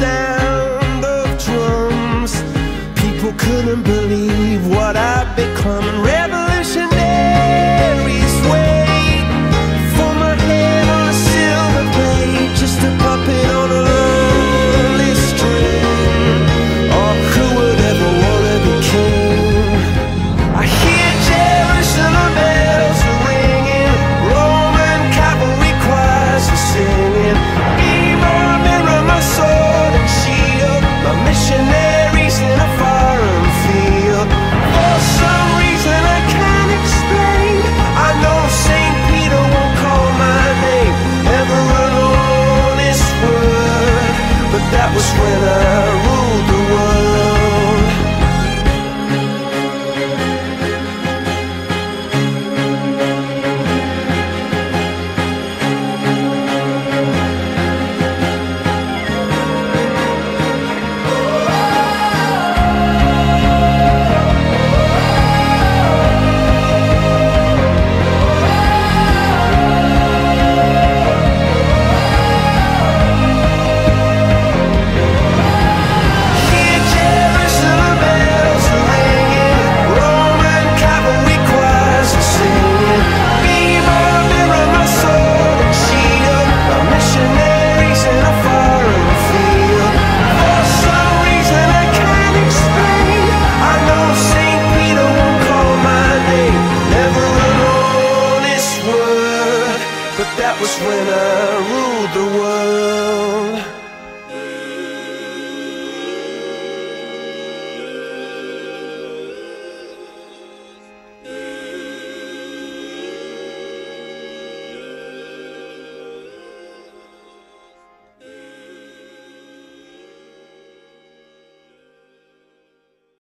sound of drums. People couldn't believe what I'd become.